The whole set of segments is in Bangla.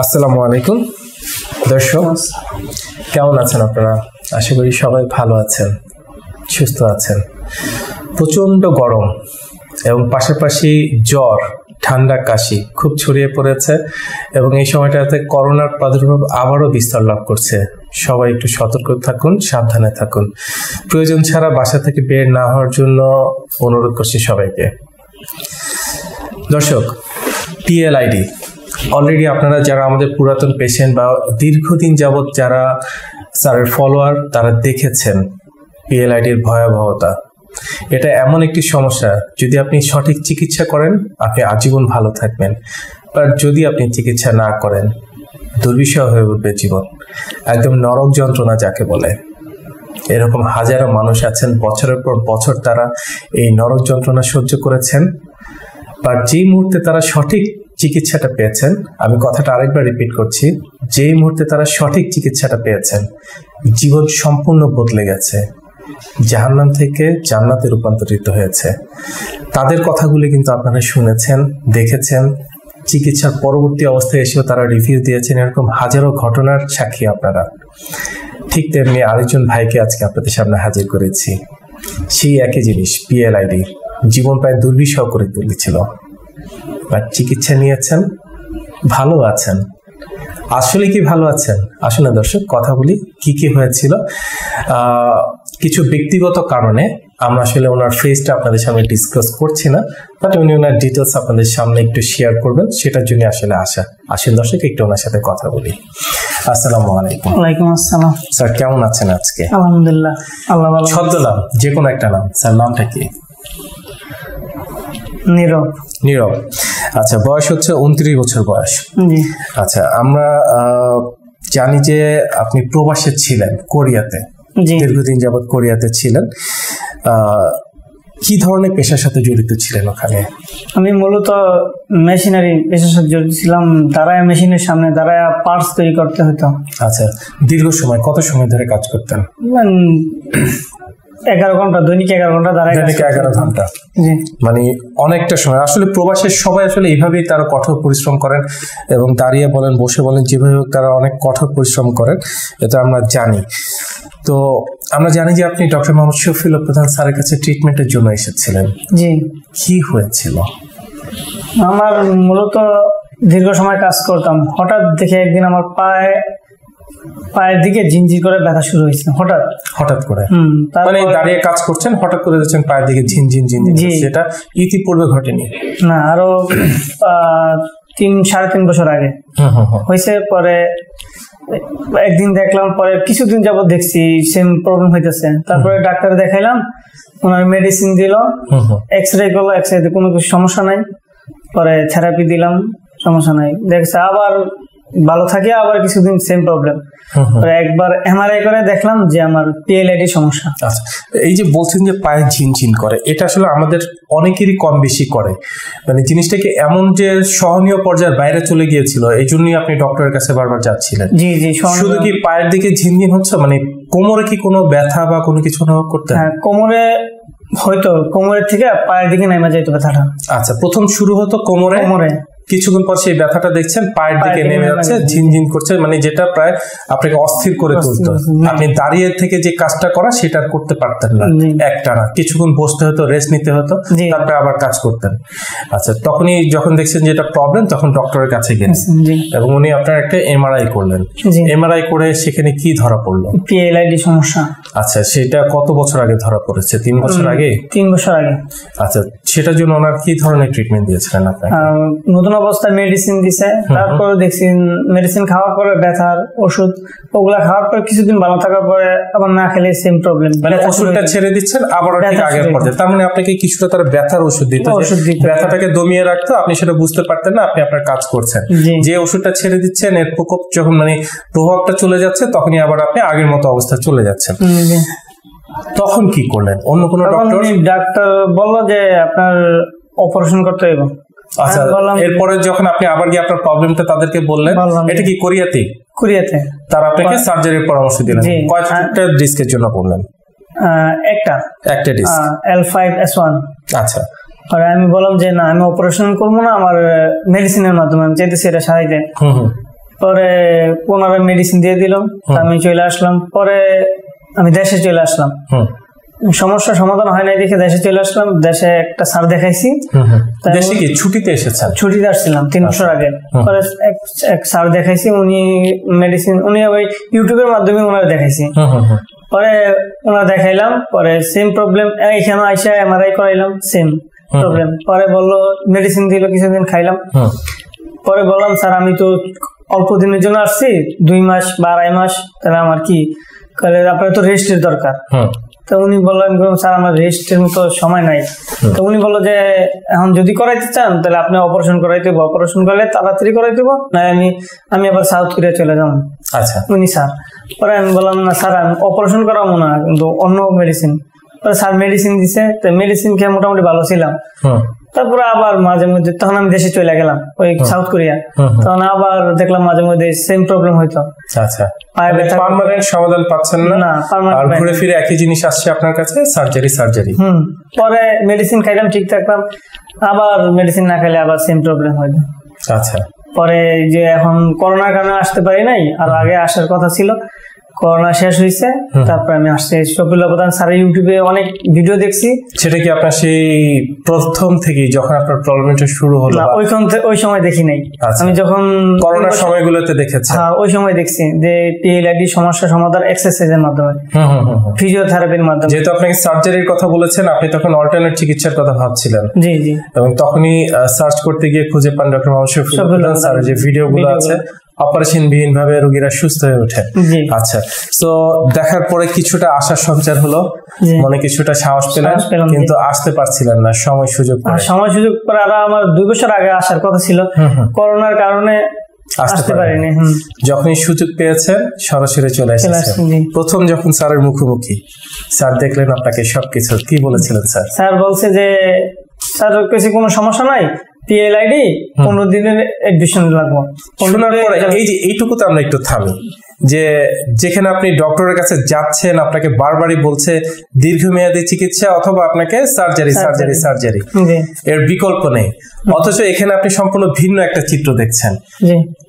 আসসালামু আলাইকুম। দর্শক, কেমন আছেন আপনারা? আশা করি সবাই ভালো আছেন, সুস্থ আছেন। প্রচণ্ড গরম এবং পাশাপাশি জ্বর, ঠান্ডা কাশি খুব ছড়িয়ে পড়েছে এবং এই সময়টাতে করোনার প্রাদুর্ভাব আবারও বিস্তার লাভ করছে। সবাই একটু সতর্ক থাকুন, সাবধানে থাকুন। প্রয়োজন ছাড়া বাসা থেকে বের না হওয়ার জন্য অনুরোধ করছি সবাইকে। দর্শক পিএলআইডি অলরেডি আপনারা যারা আমাদের পুরাতন পেশেন্ট বা দীর্ঘদিন যাবৎ যারা স্যারের ফলোয়ার তারা দেখেছেন পিএলআইডির ভয়াবহতা। এটা এমন একটি সমস্যা, যদি আপনি সঠিক চিকিৎসা করেন, আপনি আজীবন ভালো থাকবেন। বাট যদি আপনি চিকিৎসা না করেন, দুর্বিষহ হয়ে উঠবে জীবন। একদম নরক যন্ত্রণা যাকে বলে। এরকম হাজারো মানুষ আছেন, বছরের পর বছর তারা এই নরক যন্ত্রণা সহ্য করেছেন। বাট যেই মুহূর্তে তারা সঠিক চিকিৎসাটা পেয়েছেন। আমি কথাটা আরেকবার রিপিট করছি। যেই মুহূর্তে তারা সঠিক চিকিৎসাটা পেয়েছেন, জীবন সম্পূর্ণ বদলে গেছে। জাহান্নাম থেকে জান্নাতে রূপান্তরিত হয়েছে। তাদের কথাগুলি কিন্তু আপনারা শুনেছেন, দেখেছেন। চিকিৎসার পরবর্তী অবস্থায় এসেও তারা রিভিউ দিয়েছেন। এরকম হাজারো ঘটনার সাক্ষী আপনারা। ঠিক তেমনি আরেকজন ভাইকে আজকে আপনাদের সামনে হাজির করেছি। সেই একই জিনিস পিএলআইডি জীবন প্রায় দুর্বিষহ করে তুলেছিল। বাট চিকিৎসা নিয়েছেন ভালো আছেন। আসলে কি ভালো আছেন? আসলে দর্শক কথা বলি কি কি হয়েছিল? কিছু ব্যক্তিগত কারণে আমরা আসলে ওনার ফেসটা আপনাদের সামনে ডিসকাস করছি না বাট উনি ওনার ডিটেলস আপনাদের সামনে একটু শেয়ার করবেন সেটার জন্য আসলে আশা আসেন দর্শক একটু ওনার সাথে কথা বলি। আসসালামু আলাইকুম। ওয়ালাইকুম আসসালাম। স্যার কেমন আছেন আজকে? আলহামদুলিল্লাহ আল্লাহ ভালো ছদ্ম নাম যে কোনো একটা নাম। স্যার নামটা কি? নীরব। নীরব। আচ্ছা বয়স হচ্ছে উনত্রিশ বছর বয়স। আচ্ছা আমরা জানি যে আপনি প্রবাসে ছিলেন কোরিয়াতে। দীর্ঘদিন যাবৎ কোরিয়াতে ছিলেন। কি ধরনের পেশার সাথে জড়িত ছিলেন ওখানে? আমি মূলত মেশিনারি পেশার সাথে জড়িত ছিলাম দাঁড়ায় মেশিনের সামনে দাঁড়ায় পার্টস তৈরি করতে হতো। আচ্ছা দীর্ঘ সময় কত সময় ধরে কাজ করতেন? এগারো ঘণ্টা দৈনিক এগারো ঘণ্টা দাঁড়ায় দৈনিক এগারো। ঘণ্টা। মানে অনেকটা সময়। আসলে প্রবাসের সবাই আসলে এইভাবেই তারা কঠোর পরিশ্রম করেন এবং দাঁড়িয়ে বলেন বসে বলেন যেভাবে হোক তারা অনেক কঠোর পরিশ্রম করেন। এটা আমরা জানি। তো আমরা জানি যে আপনি ডক্টর মোহাম্মদ শফিউল প্রধান স্যারের কাছে ট্রিটমেন্টের জন্য এসেছিলেন। জি। কি হয়েছিল? আমার মূলত দীর্ঘ সময় কাজ করতাম। হঠাৎ দেখে একদিন আমার পায়ে পায়ের দিকে ঝিনঝির করে ব্যথা শুরু হয়েছে হঠাৎ? হঠাৎ করে। মানে দাঁড়িয়ে কাজ করছেন হঠাৎ করে দেখছেন পায়ের দিকে ঝিনঝিন ঝিনঝিন। যেটা ইতিপূর্বে ঘটেনি। না আরও তিন সাড়ে তিন বছর আগে। হুম হুম হুম। হয়েছে পরে একদিন দেখলাম পরে কিছুদিন যাবত দেখছি সেম প্রবলেম হইতেছে। তারপরে ডাক্তার দেখাইলাম ওনার মেডিসিন দিল। এক্স রে করল এক্স রে কোনো কিছু সমস্যা নাই। পরে থেরাপি দিলাম সমস্যা নাই। দেখছে আবার ভালো থাকে আবার কিছুদিন সেম প্রবলেম একবার এমআরআই করে দেখলাম যে আমার পিএলআইডি সমস্যা। আচ্ছা এই যে বলছেন যে পায়ে ঝিনঝিন করে এটা আসলে আমাদের অনেকেরই কম বেশি করে। মানে জিনিসটাকে এমন যে সহনীয় পর্যায়ের বাইরে চলে গিয়েছিল এই জন্যই আপনি ডক্টরের কাছে বারবার যাচ্ছিলেন। জি জি শুধু কি পায়ের দিকে ঝিনঝিন হচ্ছে? মানে কোমরে কি কোনো ব্যথা বা কোনো কিছু অনুভব করতে হ্যাঁ কোমরে হয়তো কোমরের থেকে পায়ের দিকে নেমে যাইতো ব্যথাটা। আচ্ছা প্রথম শুরু হতো কোমরে? কোমরে। কিছুক্ষণ পর সেই ব্যথাটা দেখছেন পায়ের দিকে নেমে যাচ্ছে। ঝিনঝিন করছে মানে যেটা প্রায় আপনাকে অস্থির করে তুলতো। আপনি দাঁড়িয়ে থেকে যে কাজটা করা সেটা করতে পারতেন না। জি। একটানা কিছুক্ষণ বসতে হতো রেস্ট নিতে হতো তারপরে আবার কাজ করতেন। আচ্ছা তখনই যখন দেখছেন যে এটা প্রবলেম তখন ডক্টরের কাছে গেলেন। এবং উনি আপনার একটা এমআরআই করলেন। এমআরআই করে সেখানে কি ধরা পড়ল? পিএলআইডি সমস্যা। আচ্ছা সেটা কত বছর আগে ধরা পড়েছে? তিন বছর আগে? তিন বছর আগে। আচ্ছা সেটার জন্য ওনার কি ধরনের ট্রিটমেন্ট দিয়েছিলেন আপনাকে? নতুন অবস্থায় মেডিসিন দিছে। তারপরে দেখছি মেডিসিন খাওয়ার পরে ব্যথার ওষুধ ওগুলা খাওয়ার পরে কিছুদিন ভালো থাকার পরে আবার না খেলে সেম প্রবলেম মানে ওষুধটা ছেড়ে দিচ্ছেন আবার ঠিক আগের পর্যায়ে। তার মানে আপনাকে কিছুটা তার ব্যথার ওষুধ দিত ওষুধ দিত। ব্যথাটাকে দমিয়ে রাখতো আপনি সেটা বুঝতে পারতেন না আপনি আপনার কাজ করছেন। যে ওষুধটা ছেড়ে দিচ্ছেন এর প্রকোপ যখন মানে প্রভাবটা চলে যাচ্ছে তখনই আবার আপনি আগের মতো অবস্থা চলে যাচ্ছেন। তখন কি করলেন? অন্য কোনো ডক্টর ডাক্তার বলল যে আপনার অপারেশন করতে হবে আচ্ছা এরপরে যখন আপনি আবার গিয়ে আপনার প্রবলেমটা তাদেরকে বললেন এটা কি কোরিয়াতে? কুরিয়াতে। তারা আপনাকে সার্জারির পরামর্শ দিলেন। জি। কয়েকটা ডিস্কের জন্য বললেন? একটা। একটা disc L five S one আচ্ছা। আর আমি বললাম যে না আমি অপারেশন করব না আমার মেডিসিনের মাধ্যমে আমি চাইতেছি এটা হুম হুম। পরে ওনারা মেডিসিন দিয়ে দিল আমি চলে আসলাম। পরে আমি দেশে চলে আসলাম। সমস্যা সমাধান হয় নাই দেখে দেশে চলে আসলাম দেশে একটা স্যার দেখাইছি। দেশে কি ছুটিতে এসেছেন? ছুটিতে আসছিলাম তিন বছর আগে। পরে এক- স্যার দেখাইছি উনি মেডিসিন উনি ওই ইউটিউবের মাধ্যমে ওনারা দেখাইছি। পরে ওনারা দেখাইলাম পরে সেম প্রবলেম এখানে আইসা এমআরআই করাইলাম সেম প্রবলেম পরে বলল মেডিসিন দিল কিছুদিন খাইলাম। পরে বললাম স্যার আমি তো অল্প দিনের জন্য আসছি দুই মাস বা আড়াই মাস তাহলে আমার কি তাহলে আপনার তো রেস্টের দরকার। তো উনি বললেন স্যার আমার রেস্টের মতো সময় নাই। তো উনি বলল যে এখন যদি করাইতে চান তাহলে আপনি অপারেশন করাইতে অপারেশন করলে তাড়াতাড়ি করাই দেবো না আমি আমি আবার সাউথ কোরিয়া চলে যাব। আচ্ছা। উনি স্যার। পরে আমি বললাম না স্যার আমি অপারেশন করাবো না কিন্তু অন্য মেডিসিন স্যার মেডিসিন দিছে। তো মেডিসিন খেয়ে মোটামুটি ভালো ছিলাম। তারপরে আবার মাঝে মধ্যে তখন আমি দেশে চলে গেলাম ওই সাউথ কোরিয়া। তখন আবার দেখলাম মাঝে মধ্যে সেম প্রবলেম হইতো। আচ্ছা। পার্মানেন্ট সমাধান পাচ্ছেন না? আর ঘুরে ফিরে একই জিনিস আসছে আপনার কাছে? সার্জারি সার্জারি হুম। পরে মেডিসিন খাইলাম ঠিক থাকলাম। আবার মেডিসিন না খাইলে আবার সেম প্রবলেম হইতো আচ্ছা। পরে এই যে এখন করোনার কারণে আসতে পারি নাই আর আগে আসার কথা ছিল। করোনা শেষ হয়েছে তারপরে আমি আসছি শফিউল্লাহ প্রধান স্যারের ইউটিউবে অনেক ভিডিও দেখছি। সেটা কি আপনার সেই প্রথম থেকে যখন আপনার প্রবলেমটা শুরু হলো না ওইখান থেকে ওই সময় দেখি নাই। আচ্ছা। আমি যখন করোনার সময়গুলোতে দেখেছেন? হ্যাঁ ওই সময় দেখছি যে পিএলআইডি সমস্যা সমাধান এক্সারসাইজের মাধ্যমে। ফিজিওথেরাপির মাধ্যমে। যেহেতু আপনাকে সার্জারির কথা বলেছেন আপনি তখন অল্টারনেট চিকিৎসার কথা ভাবছিলেন। জি জি। এবং তখনই সার্চ করতে গিয়ে খুঁজে পান ডক্টর মোহাম্মদ শফিউল শফিউল্লাহ স্যারের যে ভিডিওগুলো। আছে অপারেশন বিহীন ভাবে রোগীরা সুস্থ হয়ে ওঠে। আচ্ছা তো দেখার পরে কিছুটা আশার সঞ্চার হলো। মনে কিছুটা সাহস পেলেন। কিন্তু আসতে পারছিলেন না সময় সুযোগ সময় সুযোগ পরে আরও আমার দুই বছর আগে আসার কথা ছিল। করোনার কারণে আসতে পারেনি। যখনই সুযোগ পেয়েছেন সরাসরি চলে চলে এসেছেন। প্রথম যখন স্যারের মুখোমুখি স্যার দেখলেন আপনাকে সবকিছু। কি বলেছিলেন স্যার? স্যার বলছে যে স্যার কাছে কোনো সমস্যা নাই? পিএলআইডি পনেরো দিনের এডমিশন লাগবো। এই যে এইটুকু তো আমরা একটু থামি। যে যেখানে আপনি ডক্টরের কাছে যাচ্ছেন আপনাকে বারবারই বলছে দীর্ঘমেয়াদী চিকিৎসা অথবা আপনাকে সার্জারি সার্জারি সার্জারি এর বিকল্প নেই। অথচ এখানে আপনি সম্পূর্ণ ভিন্ন একটা চিত্র দেখছেন।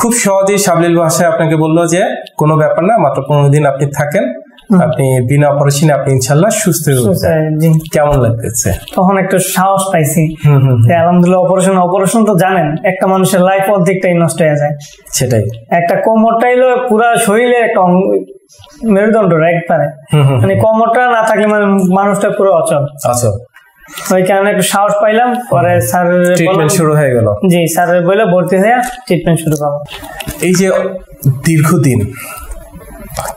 খুব সহজেই সাবলীল ভাষায় আপনাকে বলল যে কোনো ব্যাপার না মাত্র পনেরো দিন আপনি থাকেন। আপনি বিনা অপারেশনে আপনি ইনশাল্লাহ সুস্থ হয়ে কেমন লাগতেছে? তখন একটু সাহস পাইছি। আলহামদুলিল্লাহ অপারেশন অপারেশন তো জানেন একটা মানুষের লাইফ অর্ধেকটাই নষ্ট হয়ে যায়। সেটাই। একটা কোমরটা এলো পুরা শরীরে একটা মেরুদণ্ড একবারে মানে কোমরটা না থাকলে মানে মানুষটা পুরো অচল। আচ্ছা ওই কারণে একটু সাহস পাইলাম পরে স্যার ট্রিটমেন্ট শুরু হয়ে গেল। জি স্যার বলে ভর্তি হয়ে ট্রিটমেন্ট শুরু করব এই যে দীর্ঘদিন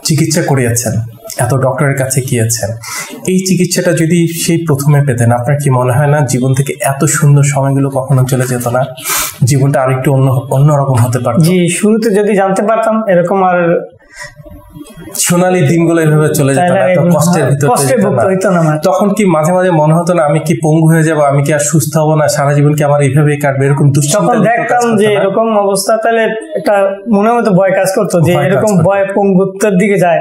চিকিৎসা করিয়েছেন এত ডক্টরের কাছে গিয়েছেন। এই চিকিৎসাটা যদি সেই প্রথমে পেতেন, আপনার কি মনে হয় না জীবন থেকে এত সুন্দর সময়গুলো কখনো চলে যেত না? জীবনটা আরেকটু অন্য, অন্যরকম হতে পারত? জি, শুরুতে যদি জানতে পারতাম, এরকম আর সোনালী দিনগুলো এভাবে চলে যেত না এত কষ্টের ভিতর কষ্টে ভুগতে হইতো না আমার তখন কি মাঝে মাঝে মনে হতো না আমি কি পঙ্গু হয়ে যাব আমি কি আর সুস্থ হব না সারা জীবন কি আমার এইভাবেই কাটবে এরকম দুশ্চিন্তা যখন দেখতাম যে এরকম অবস্থা তাহলে একটা মনের মতো ভয় কাজ করতো যে এরকম ভয় পঙ্গুত্বের দিকে যায়।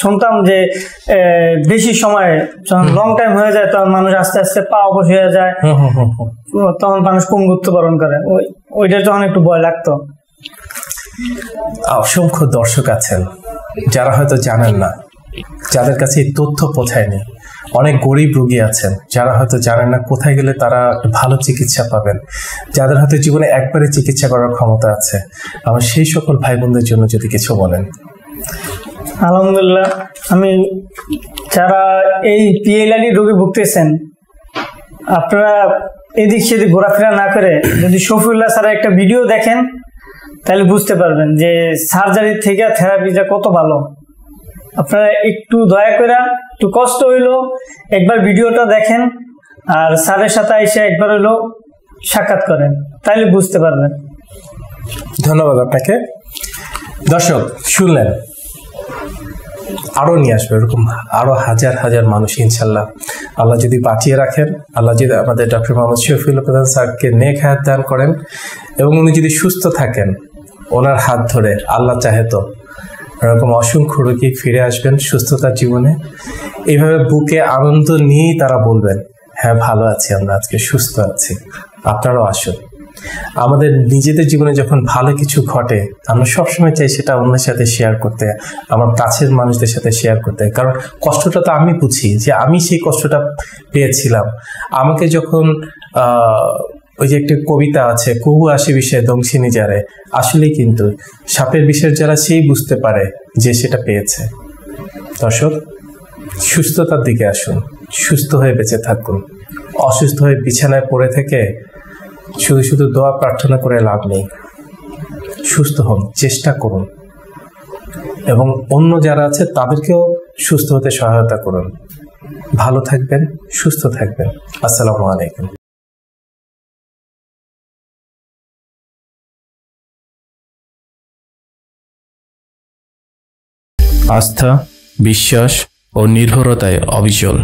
শুনতাম যে বেশি সময় যখন লং টাইম হয়ে যায় তখন মানুষ আস্তে আস্তে পা অবশ হয়ে যায়। তখন মানুষ পঙ্গুত্ব বরণ করে। ওই ওইটা তখন একটু ভয় লাগতো। অসংখ্য দর্শক আছেন, যারা হয়তো জানেন না, যাদের কাছে তথ্য পৌঁছায়নি। অনেক গরিব রোগী আছেন, যারা হয়তো জানেন না কোথায় গেলে তারা ভালো চিকিৎসা পাবেন, যাদের হয়তো জীবনে একবারে চিকিৎসা করার ক্ষমতা আছে। আমার সেই সকল ভাই বোনদের জন্য যদি কিছু বলেন। আলহামদুলিল্লাহ, আমি যারা এই পিএলআইডি রোগে ভুগতেছেন, আপনারা এদিক সেদিক ঘোরাফেরা না করে যদি শফিউল্লাহ স্যারের একটা ভিডিও দেখেন তাহলে বুঝতে পারবেন যে সার্জারি থেকে থেরাপিটা কত ভালো। আপনারা একটু দয়া করে, একটু কষ্ট হইল, একবার ভিডিওটা দেখেন, আর স্যারের সাথে এসে একবার হইল সাক্ষাৎ করেন, তাহলে বুঝতে পারবেন। ধন্যবাদ আপনাকে। দর্শক, শুনলেন? আরও নিয়ে আসবে, এরকম আরও হাজার হাজার মানুষ, ইনশাল্লাহ। আল্লাহ যদি বাঁচিয়ে রাখেন, আল্লাহ যদি আমাদের ডক্টর মোহাম্মদ শফিউল প্রধান স্যারকে নেক হায়াত দান করেন, এবং উনি যদি সুস্থ থাকেন ওনার হাত ধরে, আল্লাহ চাহে তো। এরকম অসংখ্য রোগী ফিরে আসবেন সুস্থতার জীবনে। এইভাবে বুকে আনন্দ নিয়েই তারা বলবেন হ্যাঁ ভালো আছি আমরা, আজকে সুস্থ আছি। আপনারাও আসুন। আমাদের নিজেদের জীবনে যখন ভালো কিছু ঘটে, আমরা সবসময় চাই সেটা অন্যের সাথে শেয়ার করতে, আমার কাছের মানুষদের সাথে শেয়ার করতে। কারণ কষ্টটা তো আমি বুঝি যে আমি সেই কষ্টটা পেয়েছিলাম। আমাকে যখন ওই যে একটি কবিতা আছে, কহু আসে বিষয়ে দংশিনী যারে আসলেই কিন্তু সাপের বিষের যারা সেই বুঝতে পারে যে সেটা পেয়েছে। দর্শক, সুস্থতার দিকে আসুন, সুস্থ হয়ে বেঁচে থাকুন, অসুস্থ হয়ে বিছানায় পড়ে থেকে শুধু শুধু দোয়া প্রার্থনা করে লাভ নেই। সুস্থ হন, চেষ্টা করুন। এবং অন্য যারা আছে, তাদেরকেও সুস্থ হতে সহায়তা করুন। ভালো থাকবেন, সুস্থ থাকবেন। আসসালামু আলাইকুম। আস্থা বিশ্বাস ও নির্ভরতায় অবিচল।